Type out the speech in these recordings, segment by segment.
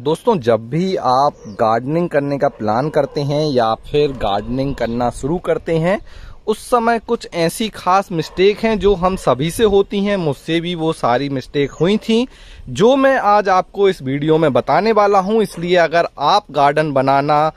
दोस्तों, जब भी आप गार्डनिंग करने का प्लान करते हैं या फिर गार्डनिंग करना शुरू करते हैं, उस समय कुछ ऐसी खास मिस्टेक हैं जो हम सभी से होती हैं। मुझसे भी वो सारी मिस्टेक हुई थी, जो मैं आज आपको इस वीडियो में बताने वाला हूँ। इसलिए अगर आप गार्डन बनाना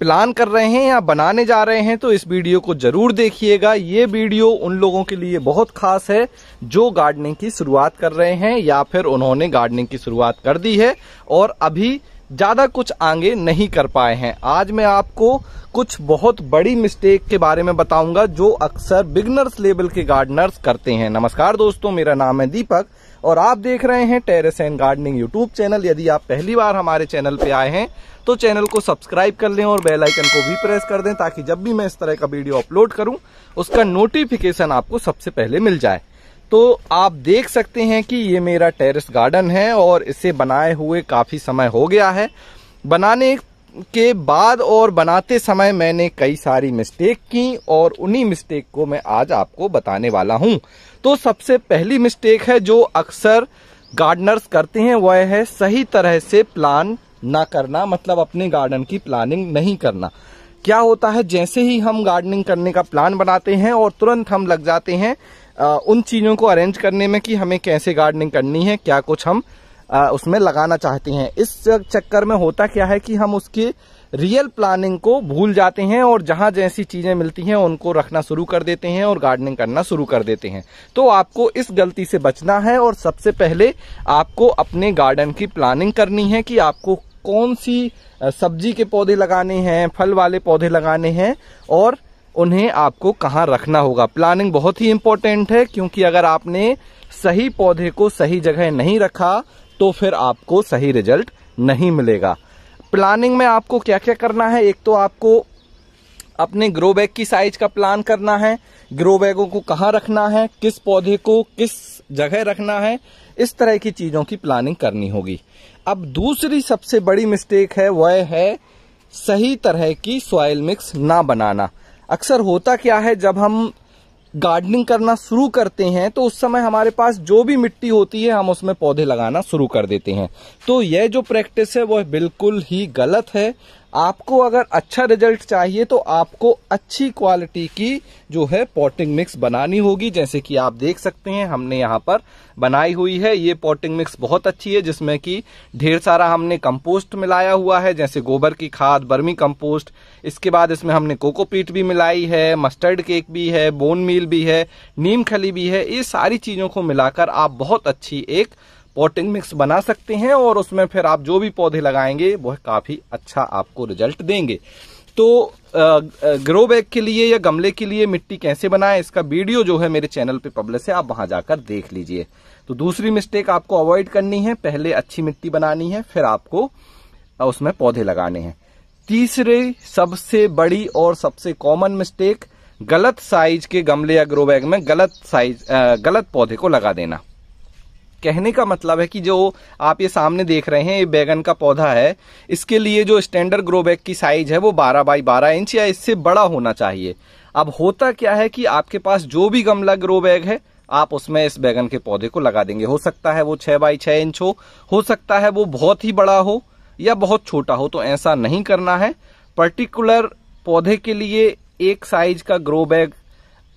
प्लान कर रहे हैं या बनाने जा रहे हैं तो इस वीडियो को ज़रूर देखिएगा। ये वीडियो उन लोगों के लिए बहुत खास है जो गार्डनिंग की शुरुआत कर रहे हैं या फिर उन्होंने गार्डनिंग की शुरुआत कर दी है और अभी ज़्यादा कुछ आगे नहीं कर पाए हैं। आज मैं आपको कुछ बहुत बड़ी मिस्टेक के बारे में बताऊँगा जो अक्सर बिगनर्स लेवल के गार्डनर्स करते हैं। नमस्कार दोस्तों, मेरा नाम है दीपक। और आप देख रहे हैं terrace and gardening YouTube channel. यदि आप पहली बार हमारे चैनल पे आए हैं तो चैनल को सब्सक्राइब कर लें और बेल आइकन को भी प्रेस कर दें ताकि जब भी मैं इस तरह का वीडियो अपलोड करूँ, उसका नोटिफिकेशन आपको सबसे पहले मिल जाए। तो आप देख सकते हैं कि ये मेरा टेरेस गार्डन है और इसे बनाए हुए काफ़ी समय हो गया है। बनाने के बाद और बनाते समय मैंने कई सारी मिस्टेक की और उन्हीं मिस्टेक को मैं आज आपको बताने वाला हूँ। तो सबसे पहली मिस्टेक है जो अक्सर गार्डनर्स करते हैं वह है सही तरह से प्लान ना करना मतलब अपने गार्डन की प्लानिंग नहीं करना। क्या होता है जैसे ही हम गार्डनिंग करने का प्लान बनाते हैं और तुरंत हम लग जाते हैं आ, उन चीज़ों को अरेंज करने में कि हमें कैसे गार्डनिंग करनी है क्या कुछ हम आ, उसमें लगाना चाहते हैं। इस चक्कर में होता क्या है कि हम उसके रियल प्लानिंग को भूल जाते हैं और जहाँ जैसी चीज़ें मिलती हैं उनको रखना शुरू कर देते हैं और गार्डनिंग करना शुरू कर देते हैं। तो आपको इस गलती से बचना है और सबसे पहले आपको अपने गार्डन की प्लानिंग करनी है कि आपको कौन सी सब्ज़ी के पौधे लगाने हैं, फल वाले पौधे लगाने हैं और उन्हें आपको कहाँ रखना होगा। प्लानिंग बहुत ही इम्पोर्टेंट है क्योंकि अगर आपने सही पौधे को सही जगह नहीं रखा तो फिर आपको सही रिज़ल्ट नहीं मिलेगा। प्लानिंग में आपको क्या क्या करना है? एक तो आपको अपने ग्रो बैग की साइज़ का प्लान करना है। ग्रो बैगों को कहाँ रखना है? किस पौधे को किस जगह रखना है? इस तरह की चीज़ों की प्लानिंग करनी होगी। अब दूसरी सबसे बड़ी मिस्टेक है, वह है सही तरह की सॉइल मिक्स ना बनाना। अक्सर होता क्या है, जब हम गार्डनिंग करना शुरू करते हैं तो उस समय हमारे पास जो भी मिट्टी होती है, हम उसमें पौधे लगाना शुरू कर देते हैं। तो यह जो प्रैक्टिस है, वह बिल्कुल ही गलत है। आपको अगर अच्छा रिज़ल्ट चाहिए तो आपको अच्छी क्वालिटी की जो है पॉटिंग मिक्स बनानी होगी, जैसे कि आप देख सकते हैं, हमने यहाँ पर बनाई हुई है। ये पॉटिंग मिक्स बहुत अच्छी है, जिसमें कि ढेर सारा हमने कंपोस्ट मिलाया हुआ है, जैसे गोबर की खाद, बर्मी कंपोस्ट। इसके बाद इसमें हमने कोकोपीट भी मिलाई है, मस्टर्ड केक भी है, बोन मील भी है, नीम खली भी है। ये सारी चीज़ों को मिलाकर आप बहुत अच्छी एक पॉटिंग मिक्स बना सकते हैं और उसमें फिर आप जो भी पौधे लगाएँगे, वह काफ़ी अच्छा आपको रिज़ल्ट देंगे। तो ग्रो बैग के लिए या गमले के लिए मिट्टी कैसे बनाएँ, इसका वीडियो जो है मेरे चैनल पे पब्लिश है, आप वहाँ जाकर देख लीजिए। तो दूसरी मिस्टेक आपको अवॉइड करनी है, पहले अच्छी मिट्टी बनानी है, फिर आपको उसमें पौधे लगाने हैं। तीसरे, सबसे बड़ी और सबसे कॉमन मिस्टेक गलत साइज़ के गमले या ग्रो बैग में गलत साइज़ गलत पौधे को लगा देना। कहने का मतलब है कि जो आप ये सामने देख रहे हैं, ये बैगन का पौधा है, इसके लिए जो स्टैंडर्ड ग्रो बैग की साइज़ है वो 12 बाई 12 इंच या इससे बड़ा होना चाहिए। अब होता क्या है कि आपके पास जो भी गमला ग्रो बैग है, आप उसमें इस बैगन के पौधे को लगा देंगे। हो सकता है वो छह बाई छह इंच हो हो सकता है वो बहुत ही बड़ा हो या बहुत छोटा हो तो ऐसा नहीं करना है। पर्टिकुलर पौधे के लिए एक साइज़ का ग्रो बैग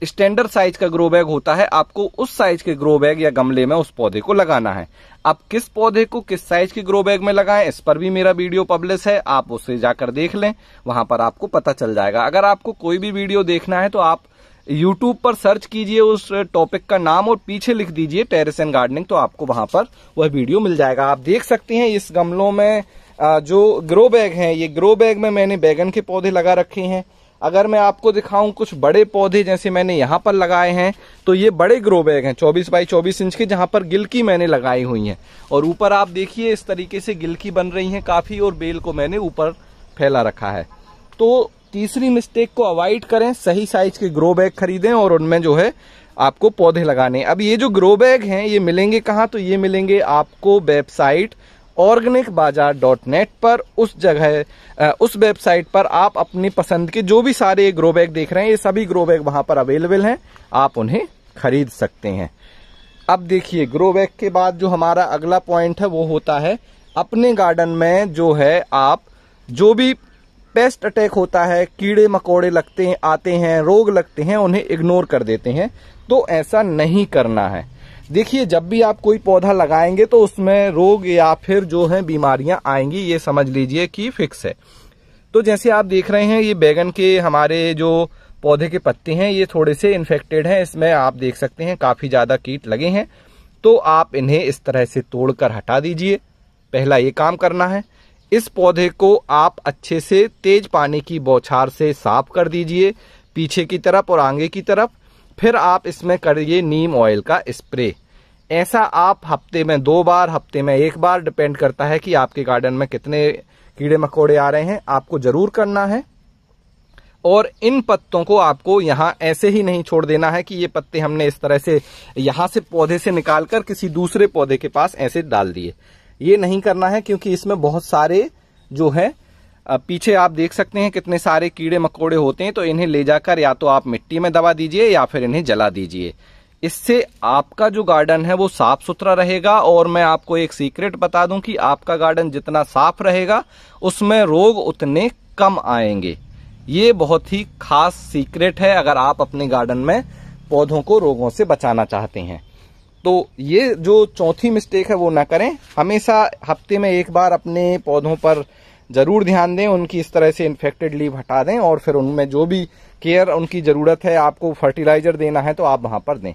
स्टैंडर्ड साइज़ का ग्रो बैग होता है, आपको उस साइज़ के ग्रो बैग या गमले में उस पौधे को लगाना है। आप किस पौधे को किस साइज़ के ग्रो बैग में लगाएँ, इस पर भी मेरा वीडियो पब्लिश है, आप उसे जाकर देख लें, वहाँ पर आपको पता चल जाएगा। अगर आपको कोई भी वीडियो देखना है तो आप यूट्यूब पर सर्च कीजिए उस टॉपिक का नाम और पीछे लिख दीजिए टेरिस एंड गार्डनिंग तो आपको वहाँ पर वह वीडियो मिल जाएगा। आप देख सकते हैं इस गमलों में जो ग्रो बैग है, ये ग्रो बैग में मैंने बैगन के पौधे लगा रखे हैं। अगर मैं आपको दिखाऊँ कुछ बड़े पौधे जैसे मैंने यहाँ पर लगाए हैं तो ये बड़े ग्रो बैग हैं 24 बाई 24 इंच के, जहाँ पर गिलकी मैंने लगाई हुई है। और ऊपर आप देखिए, इस तरीके से गिलकी बन रही है, काफ़ी और बेल को मैंने ऊपर फैला रखा है। तो तीसरी मिस्टेक को अवॉइड करें, सही साइज़ के ग्रो बैग खरीदें और उनमें जो है आपको पौधे लगाने। अब ये जो ग्रो बैग हैं, ये मिलेंगे कहाँ? तो ये मिलेंगे आपको website organic bazaar dot net पर उस जगह उस वेबसाइट पर आप अपनी पसंद के जो भी सारे ग्रो बैग देख रहे हैं, ये सभी ग्रो बैग वहाँ पर अवेलेबल हैं, आप उन्हें खरीद सकते हैं। अब देखिए ग्रो बैग के बाद जो हमारा अगला पॉइंट है, वो होता है अपने गार्डन में जो है आप जो भी पेस्ट अटैक होता है, कीड़े मकोड़े लगते हैं, आते हैं, रोग लगते हैं, उन्हें इग्नोर कर देते हैं। तो ऐसा नहीं करना है। देखिए, जब भी आप कोई पौधा लगाएँगे तो उसमें रोग या फिर जो है बीमारियाँ आएँगी, ये समझ लीजिए कि फिक्स है। तो जैसे आप देख रहे हैं, ये बैगन के हमारे जो पौधे के पत्ते हैं, ये थोड़े से इन्फेक्टेड हैं, इसमें आप देख सकते हैं काफ़ी ज़्यादा कीट लगे हैं। तो आप इन्हें इस तरह से तोड़कर हटा दीजिए। पहला ये काम करना है, इस पौधे को आप अच्छे से तेज पानी की बौछार से साफ़ कर दीजिए, पीछे की तरफ़ और आगे की तरफ़। फिर आप इसमें करिए नीम ऑयल का स्प्रे ऐसा आप हफ़्ते में दो बार, हफ़्ते में एक बार डिपेंड करता है कि आपके गार्डन में कितने कीड़े मकोड़े आ रहे हैं। आपको ज़रूर करना है। और इन पत्तों को आपको यहाँ ऐसे ही नहीं छोड़ देना है कि ये पत्ते हमने इस तरह से यहाँ से पौधे से निकालकर किसी दूसरे पौधे के पास ऐसे डाल दिए। ये नहीं करना है क्योंकि इसमें बहुत सारे जो है पीछे आप देख सकते हैं कितने सारे कीड़े मकोड़े होते हैं तो इन्हें ले जाकर या तो आप मिट्टी में दबा दीजिए या फिर इन्हें जला दीजिए। इससे आपका जो गार्डन है वो साफ़ सुथरा रहेगा और मैं आपको एक सीक्रेट बता दूँ कि आपका गार्डन जितना साफ़ रहेगा, उसमें रोग उतने कम आएँगे। ये बहुत ही खास सीक्रेट है अगर आप अपने गार्डन में पौधों को रोगों से बचाना चाहते हैं। तो ये जो चौथी मिस्टेक है वो ना करें। हमेशा हफ़्ते में एक बार अपने पौधों पर ज़रूर ध्यान दें, उनकी इस तरह से इन्फेक्टेड लीव हटा दें और फिर उनमें जो भी केयर उनकी ज़रूरत है, आपको फर्टिलाइज़र देना है तो आप वहाँ पर दें।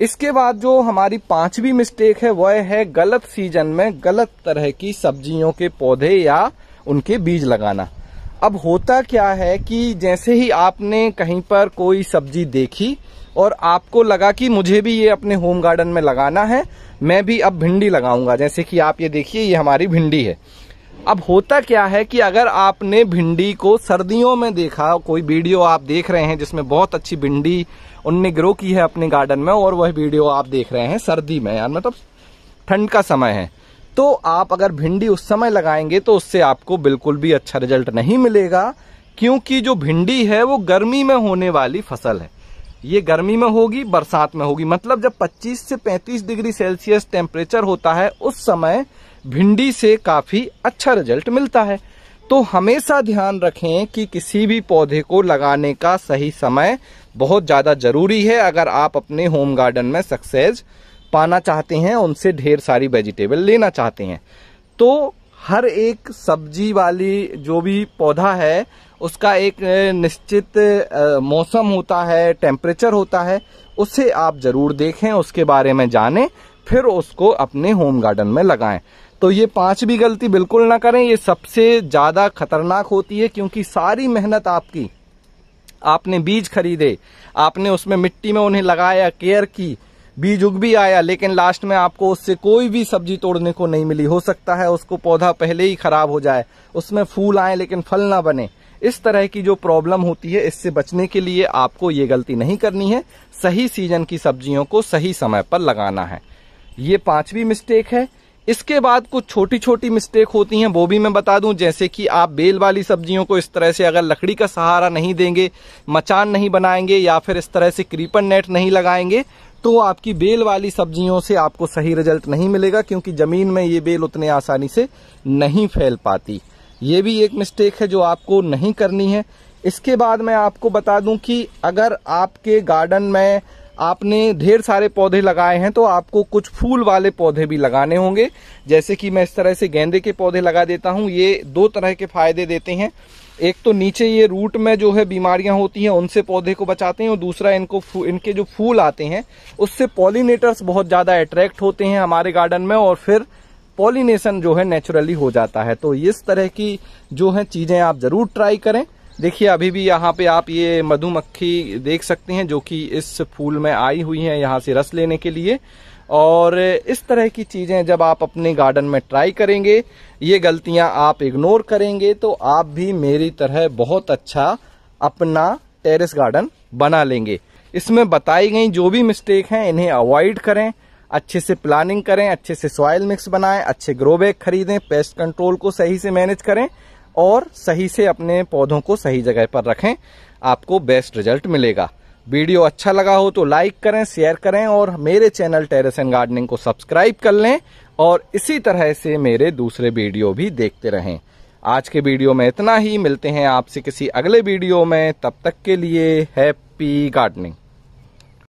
इसके बाद जो हमारी पांचवी मिस्टेक है, वह है गलत सीज़न में गलत तरह की सब्जियों के पौधे या उनके बीज लगाना। अब होता क्या है कि जैसे ही आपने कहीं पर कोई सब्ज़ी देखी और आपको लगा कि मुझे भी ये अपने होम गार्डन में लगाना है, मैं भी अब भिंडी लगाऊँगा। जैसे कि आप ये देखिए, ये हमारी भिंडी है। अब होता क्या है कि अगर आपने भिंडी को सर्दियों में देखा, कोई वीडियो आप देख रहे हैं जिसमें बहुत अच्छी भिंडी उनने ग्रो की है अपने गार्डन में और वह वीडियो आप देख रहे हैं सर्दी में, यार मतलब ठंड का समय है। तो आप अगर भिंडी उस समय लगाएँगे तो उससे आपको बिल्कुल भी अच्छा रिज़ल्ट नहीं मिलेगा, क्योंकि जो भिंडी है वो गर्मी में होने वाली फ़सल है। ये गर्मी में होगी, बरसात में होगी। मतलब जब 25 से 35 डिग्री सेल्सियस टेम्परेचर होता है, उस समय भिंडी से काफ़ी अच्छा रिज़ल्ट मिलता है। तो हमेशा ध्यान रखें कि किसी भी पौधे को लगाने का सही समय बहुत ज़्यादा ज़रूरी है। अगर आप अपने होम गार्डन में सक्सेस पाना चाहते हैं, उनसे ढेर सारी वेजिटेबल लेना चाहते हैं। तो हर एक सब्ज़ी वाली जो भी पौधा है, उसका एक निश्चित मौसम होता है टेम्परेचर होता है, उसे आप ज़रूर देखें, उसके बारे में जानें, फिर उसको अपने होम गार्डन में लगाएँ। तो ये पांचवी गलती बिल्कुल ना करें, ये सबसे ज़्यादा खतरनाक होती है, क्योंकि सारी मेहनत आपकी, आपने बीज खरीदे, आपने उसमें मिट्टी में उन्हें लगाया, केयर की, बीज उग भी आया, लेकिन लास्ट में आपको उससे कोई भी सब्ज़ी तोड़ने को नहीं मिली। हो सकता है उसको पौधा पहले ही खराब हो जाए, उसमें फूल आए लेकिन फल ना बने। इस तरह की जो प्रॉब्लम होती है, इससे बचने के लिए आपको ये गलती नहीं करनी है। सही सीज़न की सब्जियों को सही समय पर लगाना है। ये पांचवी मिस्टेक है। इसके बाद कुछ छोटी छोटी मिस्टेक होती हैं, वो भी मैं बता दूँ, जैसे कि आप बेल वाली सब्जियों को इस तरह से अगर लकड़ी का सहारा नहीं देंगे, मचान नहीं बनाएँगे या फिर इस तरह से क्रीपर नेट नहीं लगाएँगे तो आपकी बेल वाली सब्जियों से आपको सही रिज़ल्ट नहीं मिलेगा, क्योंकि ज़मीन में ये बेल उतने आसानी से नहीं फैल पाती। ये भी एक मिस्टेक है जो आपको नहीं करनी है। इसके बाद मैं आपको बता दूँ कि अगर आपके गार्डन में आपने ढेर सारे पौधे लगाए हैं तो आपको कुछ फूल वाले पौधे भी लगाने होंगे। जैसे कि मैं इस तरह से गेंदे के पौधे लगा देता हूँ, ये दो तरह के फ़ायदे देते हैं। एक तो नीचे ये रूट में जो है बीमारियाँ होती हैं, उनसे पौधे को बचाते हैं, और दूसरा इनको इनके जो फूल आते हैं, उससे पॉलिनेटर्स बहुत ज़्यादा अट्रैक्ट होते हैं हमारे गार्डन में, और फिर पॉलिनेशन जो है नेचुरली हो जाता है। तो इस तरह की जो है चीज़ें आप ज़रूर ट्राई करें। देखिए, अभी भी यहाँ पे आप ये मधुमक्खी देख सकते हैं जो कि इस फूल में आई हुई है यहाँ से रस लेने के लिए। और इस तरह की चीज़ें जब आप अपने गार्डन में ट्राई करेंगे, ये गलतियाँ आप इग्नोर करेंगे तो आप भी मेरी तरह बहुत अच्छा अपना टेरेस गार्डन बना लेंगे। इसमें बताई गई जो भी मिस्टेक हैं, इन्हें अवॉइड करें, अच्छे से प्लानिंग करें, अच्छे से सॉयल मिक्स बनाएँ, अच्छे ग्रो बैग खरीदें, पेस्ट कंट्रोल को सही से मैनेज करें और सही से अपने पौधों को सही जगह पर रखें, आपको बेस्ट रिज़ल्ट मिलेगा। वीडियो अच्छा लगा हो तो लाइक करें शेयर करें और मेरे चैनल टेरेस एंड गार्डनिंग को सब्सक्राइब कर लें और इसी तरह से मेरे दूसरे वीडियो भी देखते रहें। आज के वीडियो में इतना ही। मिलते हैं आपसे किसी अगले वीडियो में। तब तक के लिए हैप्पी गार्डनिंग